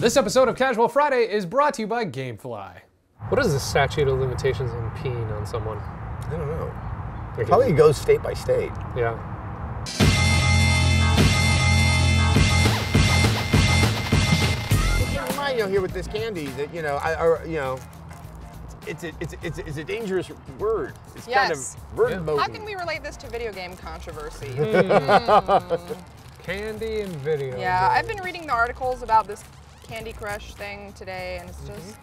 This episode of Casual Friday is brought to you by Gamefly. What is the statute of limitations on peeing on someone? I don't know. It probably goes state by state. Yeah. Keep in mind, you know, here with this candy, that you know, I, or, you know, it's a, it's a, it's a, it's a dangerous word. It's Yes. kind of verboten. How can we relate this to video game controversy? Hmm. Candy and video. yeah, I've been reading the articles about this Candy Crush thing today, and it's mm-hmm. just.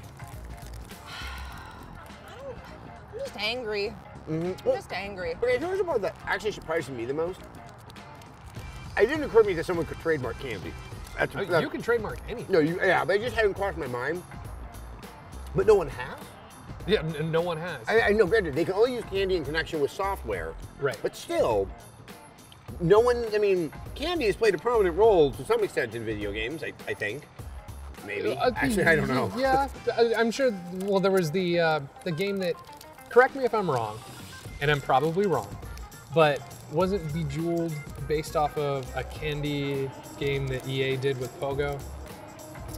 I don't, I'm just angry. Mm-hmm. I'm just angry. Okay, here's the part that actually surprised me the most. It didn't occur to me that someone could trademark candy. That's, Oh, that- you can trademark anything. No, you, yeah, they just hadn't crossed my mind. But no one has. Yeah, n- no one has. I, I know, granted, they can only use candy in connection with software. Right. But still, no one, I mean, candy has played a prominent role to some extent in video games, I, I think. Maybe. Uh, Actually, I don't know. Yeah, I'm sure. Well, there was the uh, the game that. Correct me if I'm wrong, and I'm probably wrong, but wasn't Bejeweled based off of a candy game that EA did with Pogo?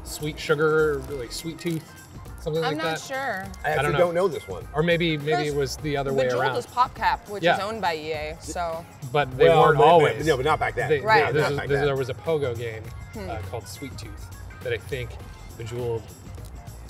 Sweet Sugar, like Sweet Tooth, something I'm like not that. sure. I actually don't don't know. know. this one. Or maybe maybe it was the other way Bejeweled around. is PopCap, which Yeah. is owned by EA, so. but they Well, weren't but- but- always. no, but not back then. They- Right. yeah, this Not is- back this- then. there was a Pogo game Hmm. uh, called Sweet Tooth that I think Bejeweled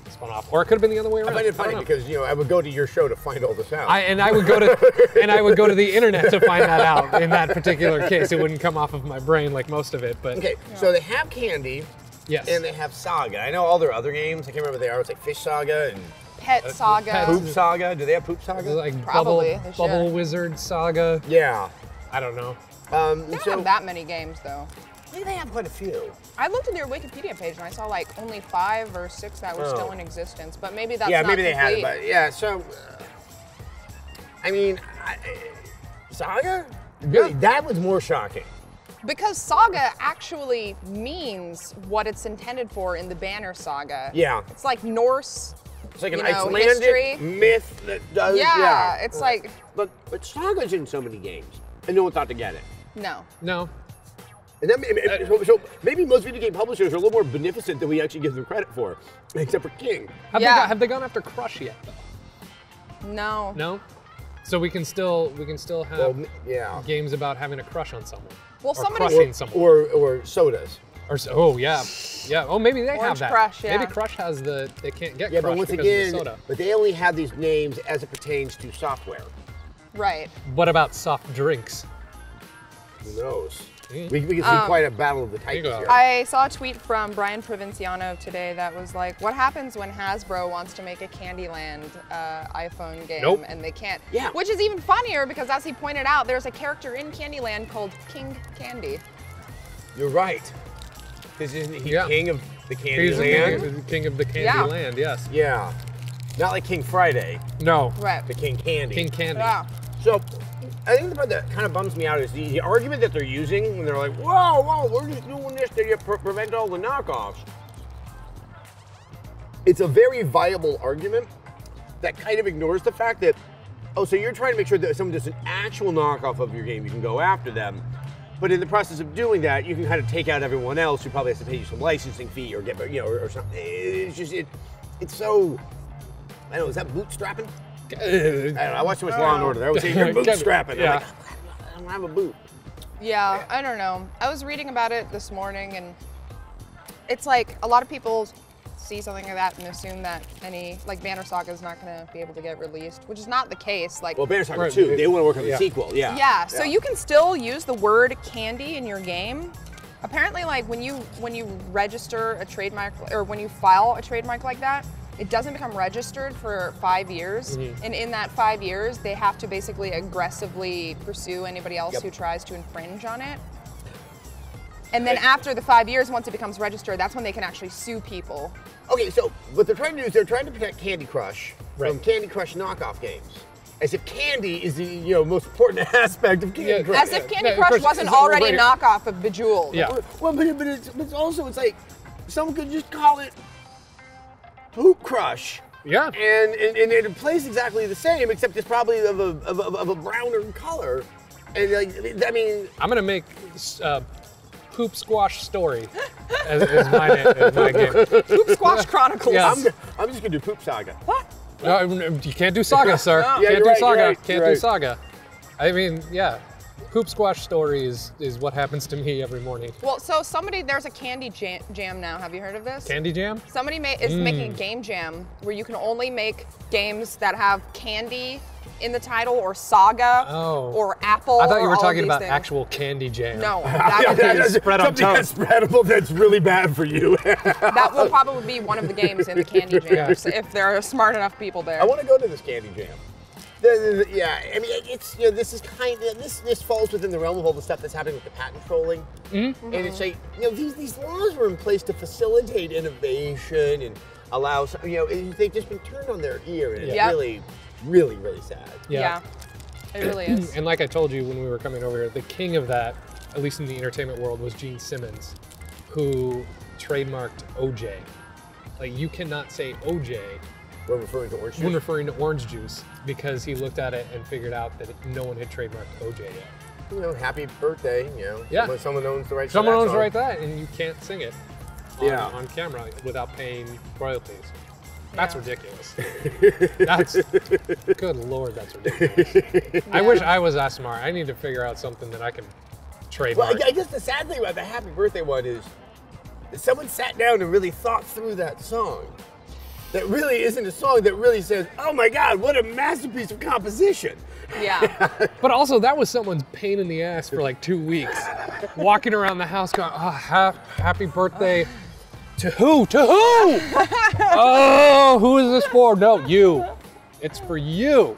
spun off, or it could have been the other way I around. find it funny because, you know, I would go to your show to find all this out. I, and I would go to and I would go to the internet to find that out. In that particular case, it wouldn't come off of my brain like most of it. But okay, so they have candy yes, and they have Saga. I know all their other games. I can't remember what they are. It's like Fish Saga and Pet Saga. Pet- Poop Saga. Do they have Poop Saga? like Probably, bubble, bubble wizard saga. Yeah. I don't know. Um, They don't so have that many games, though. I think they have quite a few. I looked at their Wikipedia page and I saw like only five or six that were Oh. still in existence, but maybe that's yeah, not maybe they had it, but yeah. So, uh, I mean, I, Saga. Yeah. Really, that was more shocking. Because saga actually means what it's intended for in the Banner saga. Yeah. It's like Norse. It's like an You know, Icelandic history. myth that does. Yeah, Yeah, it's like But but Saga's in so many games, and no one thought to get it. no. No, And that, may- so, so maybe most video game publishers are a little more beneficent than we actually give them credit for, except for King. have Yeah. they got, have they gone after Crush yet? Though? No. No. So we can still we can still have Well, yeah. games about having a crush on someone. Well, or somebody- crushing someone. Or or sodas. Or so, oh yeah, yeah. Oh maybe they have that. Crush, yeah. Maybe Crush has the they can't get Yeah, Crush but once because again, of the soda. but they only have these names as it pertains to software. Right. What about soft drinks? Who knows? We, we can see Um, quite a battle of the you titans here. I saw a tweet from Brian Provinciano today that was like, "What happens when Hasbro wants to make a Candyland uh, iPhone game Nope. and they can't?" Yeah. Which is even funnier because, as he pointed out, there's a character in Candyland called King Candy. You're right. This is he Yeah. king of the Candy He's the Land. king, king of the Candyland, Yeah. Yes. Yeah. Not like King Friday, No. Right. the King Candy. King Candy. Yeah. So, I think the part that kind of bums me out is the, the argument that they're using when they're like, whoa, whoa, we're just doing this to pre- prevent all the knockoffs. It's a very viable argument that kind of ignores the fact that, oh, so you're trying to make sure that someone does an actual knockoff of your game, you can go after them. But in the process of doing that, you can kind of take out everyone else who probably has to pay you some licensing fee or get, you know, or, or something. It's just, it, it's so, I don't know, is that bootstrapping? I don't know. I watched too much Law and Order. They always say you're bootstrapping. Yeah. I'm like, I don't have a boot. Yeah, I don't know. I was reading about it this morning, and it's like a lot of people see something like that and assume that any like Banner Saga is not going to be able to get released, which is not the case. Like, Well, Banner Saga Right. 2, they want to work on the Yeah. sequel. Yeah. yeah, so you can still use the word candy in your game. Apparently, like when you when you register a trademark or when you file a trademark like that, it doesn't become registered for five years. Mm-hmm. And in that five years, they have to basically aggressively pursue anybody else Yep. who tries to infringe on it. And then after the five years, once it becomes registered, that's when they can actually sue people. Okay, so what they're trying to do is they're trying to protect Candy Crush from Candy Crush knockoff games. As if candy is the you know most important aspect of Candy Yeah. Crush. As if Candy Yeah, Crush course, wasn't already a knockoff of Bejeweled. Yeah. Well, but, but, it's, but it's also it's like someone could just call it Poop Crush. Yeah. And, and, and it plays exactly the same, except it's probably of a, of, a, of a browner color. And like, I mean, I'm gonna make uh, Poop Squash Story as, as my, as my game. Poop Squash Chronicles. Yeah. I'm, I'm just gonna do Poop Saga. What? No, you can't do Saga, sir. Yeah, can't do right, Saga. right, can't you're do right. Saga. I mean, yeah. Poop Squash Story is, is what happens to me every morning. Well, so somebody, there's a candy jam, jam now. Have you heard of this? Candy Jam? Somebody ma- is Mm. making a game jam where you can only make games that have candy in the title or saga Oh. or apple. I thought you were talking about things. actual Candy Jam. No, that, would be- spread on something toast. that's spreadable that's really bad for you. that will probably be one of the games in the candy jams if there are smart enough people there. I want to go to this candy jam. The- the- yeah, I mean, it's you know, this is kind of this this falls within the realm of all the stuff that's happening with the patent trolling, Mm-hmm. and it's like you know these these laws were in place to facilitate innovation and allow you know it- they've just been turned on their ear, and it's Yeah. really, really, really sad. Yeah. It really is. And like I told you when we were coming over here, the king of that, at least in the entertainment world, was Gene Simmons, who trademarked OJ. Like you cannot say OJ We're referring to orange juice? when juice. referring to orange juice because he looked at it and figured out that no one had trademarked OJ yet. You know, happy birthday. You know, Yeah. someone, someone owns the rights. Someone owns the right that, and you can't sing it on, Yeah. on camera without paying royalties. That's Yeah. ridiculous. that's good lord, that's ridiculous. I wish I was that smart. I need to figure out something that I can Well, trademark. I, I guess the sad thing about the happy birthday one is that someone sat down and really thought through that song. That really isn't a song that really says, "Oh my God, what a masterpiece of composition." Yeah. But also, that was someone's pain in the ass for like two weeks, walking around the house going, ah, "Oh, ha- happy birthday to who? To who? oh, who is this for? No, you. It's for you."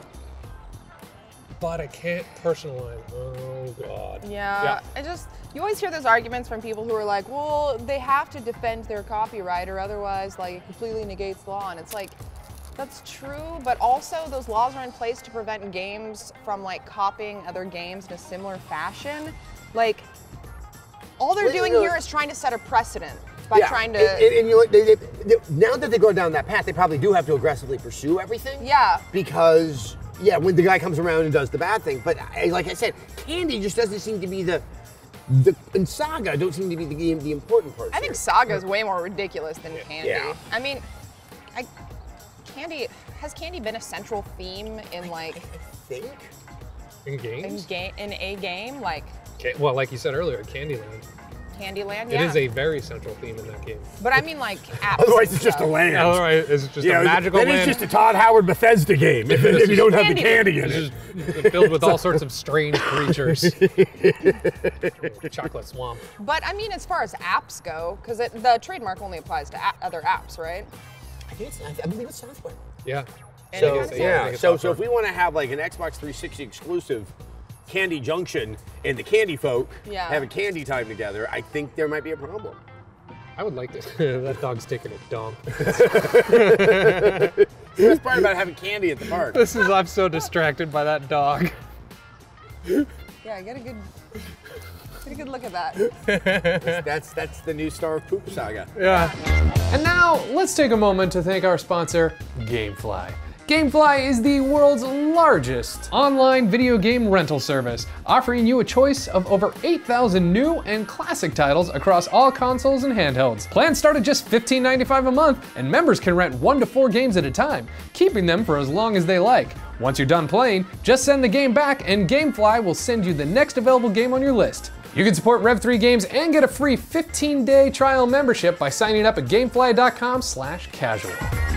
But I can't personalize. Oh God. Yeah, yeah. I just you always hear those arguments from people who are like, well, they have to defend their copyright or otherwise like it completely negates the law. And it's like that's true, but also those laws are in place to prevent games from like copying other games in a similar fashion. Like all they're Well, doing you know- here is trying to set a precedent by Yeah, trying to And, and- and you know, they, they, they, now that they go down that path, they probably do have to aggressively pursue everything. Yeah. Because yeah, when the guy comes around and does the bad thing, but I, like I said, Candy just doesn't seem to be the the and Saga don't seem to be the the important parts. I think. Saga is way more ridiculous than Candy. Yeah. I mean, I Candy has Candy been a central theme in like think. In in games? game in a game like Ca- well, like you said earlier, Candyland. Candyland. Yeah. is a very central theme in that game. But I mean like apps. Otherwise, it's just a stuff. land. Oh, Otherwise, it's just Yeah, a magical then land. it's just a Todd Howard Bethesda game if, if you don't have the Candy. candy in It's it. just filled with all sorts of strange creatures. Chocolate swamp. But I mean, as far as apps go, because the trademark only applies to a- other apps, right? I, think it's, I I believe it's software. Yeah. And So yeah, I yeah, think it's so so if we want to have like an Xbox 360 exclusive Candy Junction and the Candy folk Yeah. having candy time together, I think there might be a problem. I would like to. that dog's taking a dump. The best part about having candy at the park. This is. I'm so distracted by that dog. Yeah, get a good, get a good look at that. That's that's the new Star of Poop saga. Yeah. And now let's take a moment to thank our sponsor, GameFly. GameFly is the world's largest online video game rental service, offering you a choice of over 8,000 new and classic titles across all consoles and handhelds. Plans start at just $15.95 a month, and members can rent one to four games at a time, keeping them for as long as they like. Once you're done playing, just send the game back, and GameFly will send you the next available game on your list. You can support Rev3 games and get a free 15-day trial membership by signing up at gamefly.com/casual.